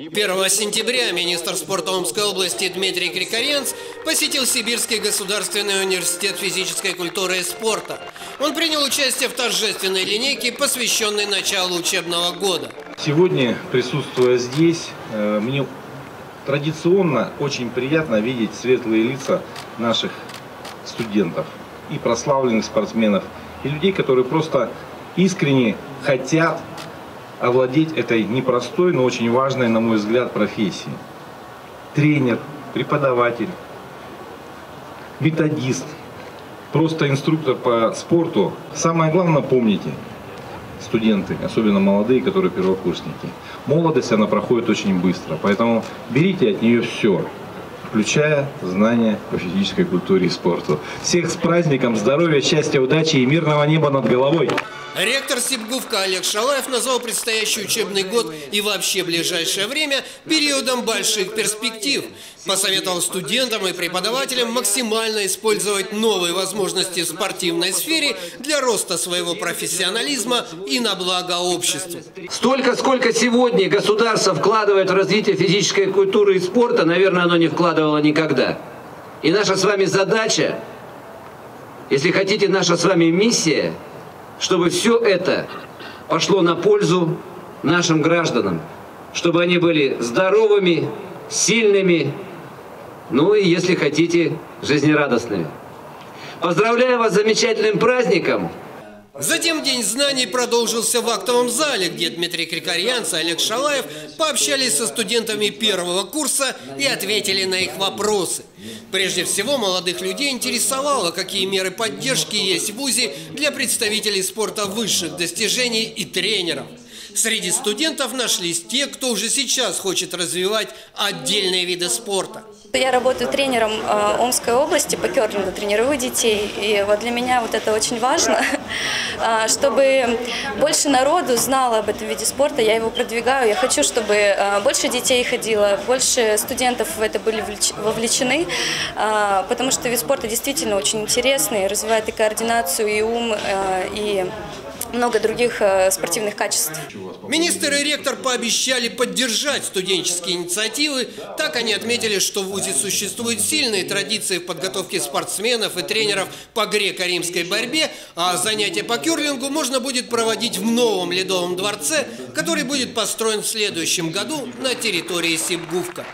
1 сентября министр спорта Омской области Дмитрий Крикоренц посетил Сибирский государственный университет физической культуры и спорта. Он принял участие в торжественной линейке, посвященной началу учебного года. Сегодня, присутствуя здесь, э, мне традиционно очень приятно видеть светлые лица наших студентов и прославленных спортсменов, и людей, которые просто искренне хотят овладеть этой непростой, но очень важной, на мой взгляд, профессией. Тренер, преподаватель, методист, просто инструктор по спорту. Самое главное, помните, студенты, особенно молодые, которые первокурсники, молодость, она проходит очень быстро, поэтому берите от нее все, включая знания по физической культуре и спорту. Всех с праздником, здоровья, счастья, удачи и мирного неба над головой! Ректор Сибгувка Олег Шалаев назвал предстоящий учебный год и вообще ближайшее время периодом больших перспектив. Посоветовал студентам и преподавателям максимально использовать новые возможности в спортивной сфере для роста своего профессионализма и на благо обществу. Столько, сколько сегодня государство вкладывает в развитие физической культуры и спорта, наверное, оно не вкладывало никогда. И наша с вами задача, если хотите, наша с вами миссия – чтобы все это пошло на пользу нашим гражданам, чтобы они были здоровыми, сильными, ну и, если хотите, жизнерадостными. Поздравляю вас с замечательным праздником! Затем День знаний продолжился в актовом зале, где Дмитрий Крикорьянц и Олег Шалаев пообщались со студентами первого курса и ответили на их вопросы. Прежде всего, молодых людей интересовало, какие меры поддержки есть в ВУЗе для представителей спорта высших достижений и тренеров. Среди студентов нашлись те, кто уже сейчас хочет развивать отдельные виды спорта. Я работаю тренером э, Омской области по керлингу, тренирую детей. И вот для меня вот это очень важно, чтобы больше народу знало об этом виде спорта. Я его продвигаю. Я хочу, чтобы э, больше детей ходило, больше студентов в это были вовлечены, потому что вид спорта действительно очень интересный, развивает и координацию, и ум, и много других э, спортивных качеств. Министр и ректор пообещали поддержать студенческие инициативы. Так они отметили, что в ВУЗе существуют сильные традиции в подготовке спортсменов и тренеров по греко-римской борьбе, а занятия по кюрлингу можно будет проводить в новом ледовом дворце, который будет построен в следующем году на территории Сибгувка.